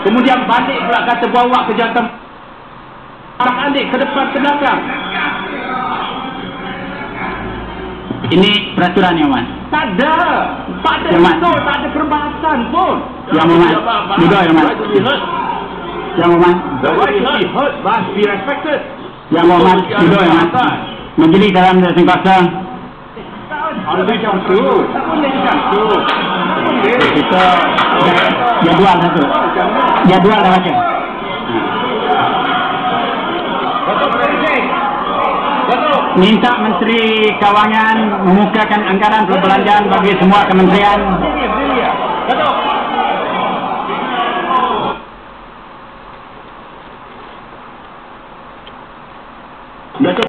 Kemudian balik pula kata bawa ke jantan anak-anak ke depan ke belakang. Ini peraturan yang Wan. Tak ada. Tak ada Yang mana? betul. Tak ada perbahasan pun. Yang Wan. Duduk yang Wan. Yang Wan. The right to be heard must be respected. Yang Wan. Duduk yang Wan. Majlis dalam dasar kuasa. Ada macam tu. Tak boleh macam tu. Tak boleh. Kita jadual dah tu. Jadual dah macam. Minta menteri kawangan memukakan anggaran perbelanjaan bagi semua kementerian.